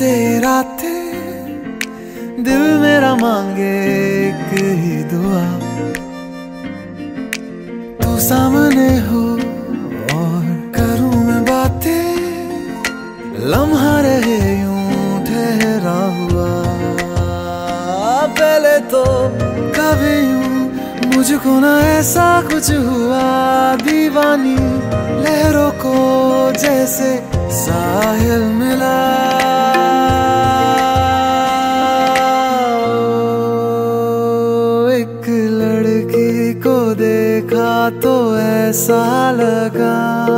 बीते राते दिल मेरा मांगे एक ही दुआ। तू सामने हो और करूँ मैं बातें। लम्हा रहे यूँ ठहरा हुआ। पहले तो कभी यूँ मुझको ना ऐसा कुछ हुआ। दीवानी लहरों को जैसे साहिल मिला एक को देखा तो ऐसा लगा।